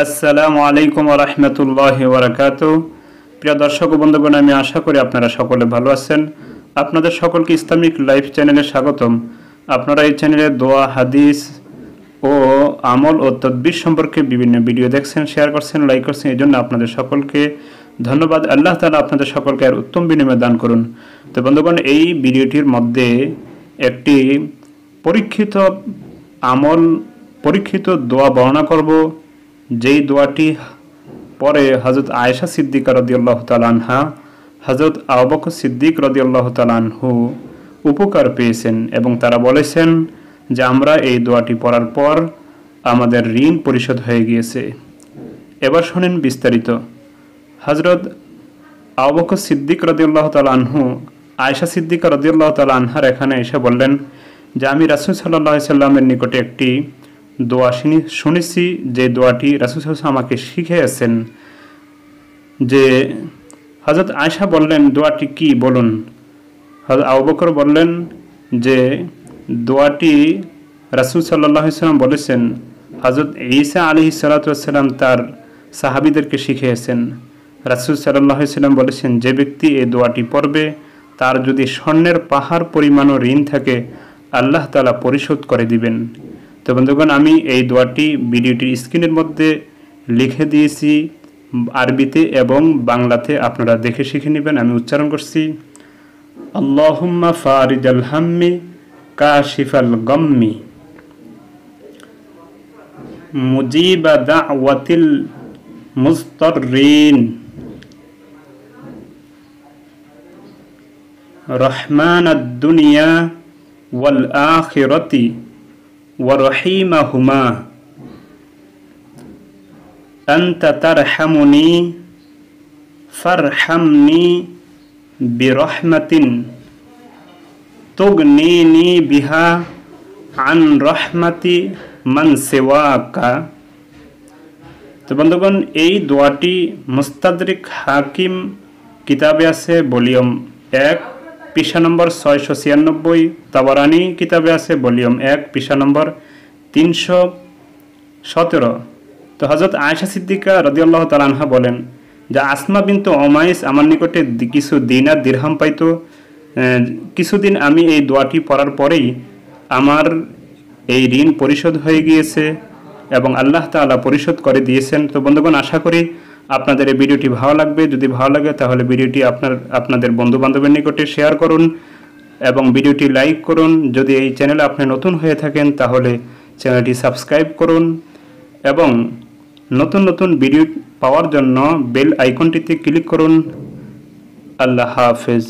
আসসালামু আলাইকুম রহমতুল্লাহ ওবরাকাত প্রিয় দর্শক বন্ধুগণ, আমি আশা করি আপনারা সকলে ভালো আছেন। আপনাদের সকলকে ইসলামিক লাইফ চ্যানেলে স্বাগতম। আপনারা এই চ্যানেলে দোয়া, হাদিস ও আমল ও তদ্বির সম্পর্কে বিভিন্ন ভিডিও দেখছেন, শেয়ার করছেন, লাইক করছেন, এই জন্য আপনাদের সকলকে ধন্যবাদ। আল্লাহ তালা আপনাদের সকলকে আর উত্তম বিনিময় দান করুন। তো বন্ধুগণ, এই ভিডিওটির মধ্যে একটি পরীক্ষিত আমল, পরীক্ষিত দোয়া বর্ণনা করব। যেই দোয়াটি পরে হজরত আয়েশা সিদ্দিকা রদিয়াল্লাহ তালানহা হজরত আবক সিদ্দিক রদিয়াল্লাহ তালানহু উপকার পেয়েছেন এবং তারা বলেছেন যে আমরা এই দোয়াটি পড়ার পর আমাদের ঋণ পরিশোধ হয়ে গিয়েছে। এবার শোনেন বিস্তারিত। হজরত আবক সিদ্দিক রদিউল্লাহ তালানহু আয়সা সিদ্দিকা রদিউল্লাহ তাল আনহার এখানে এসে বললেন যে, আমি রাসুল সাল্লাহ সাল্লামের নিকটে একটি দোয়া শুনি শুনেছি যে দোয়াটি রাসুল আমাকে শিখিয়েছেন যে হজরত আয়সা বললেন, দোয়াটি কি বলুন? হজরত আবু বললেন যে, দোয়াটি রাসুল সাল্লাহ সাল্লাম বলেছেন হজরত ঈসা আলি সালাতাম তার সাহাবিদেরকে শিখিয়েছেন। রাসুল সাল্লাহ সাল্লাম বলেছেন, যে ব্যক্তি এই দোয়াটি পড়বে, তার যদি স্বর্ণের পাহাড় পরিমাণও ঋণ থাকে, আল্লাহ তালা পরিশোধ করে দিবেন। তো বন্ধুগণ, আমি এই দোয়াটি ভিডিওটির স্ক্রিনের মধ্যে লিখে দিয়েছি। আরবিতে এবং বাংলাতে আপনারা দেখে শিখে নেবেন। আমি উচ্চারণ করছি, আল্লাহুম্মা ফারিজ আল হাম্মি কাশিফাল গম্মি মুজিবা দাওয়াতিল মুস্তরিন রহমান দুনিয়া ওয়াল আখিরতি वरहीमहुमा अंत तरहमुनी फरहमनी बिरहमतिन तुगनीनी बिहा अन रहमति मन का তো বন্ধুগণ এই দোয়াটি মুস্তাদরিক হাকিম কিতাবে আছে পৃষ্ঠা নম্বর ছয়শো ছিয়ানব্বই, তাবারানি কিতাবে আছে ভলিউম এক পৃষ্ঠা নম্বর তিনশো সতেরো। তো হজরত আয়সা সিদ্দিকা রদিয়াল্লাহ তালানহা বলেন যে আসমা বিন্তু অমাইস আমার নিকটে কিছু দিন আর দিরহাম পাইতো। কিছুদিন আমি এই দোয়াটি পড়ার পরেই আমার এই ঋণ পরিশোধ হয়ে গিয়েছে এবং আল্লাহ তালা পরিশোধ করে দিয়েছেন। তো বন্ধুগণ, আশা করি আপনাদের এই ভিডিওটি ভালো লাগবে, যদি ভালো লাগে তাহলে ভিডিওটি আপনার, আপনাদের বন্ধুবান্ধবের নিকটে শেয়ার করুন এবং ভিডিওটি লাইক করুন। যদি এই চ্যানেলে আপনি নতুন হয়ে থাকেন তাহলে চ্যানেলটি সাবস্ক্রাইব করুন এবং নতুন নতুন ভিডিও পাওয়ার জন্য বেল আইকনটিতে ক্লিক করুন। আল্লাহ হাফেজ।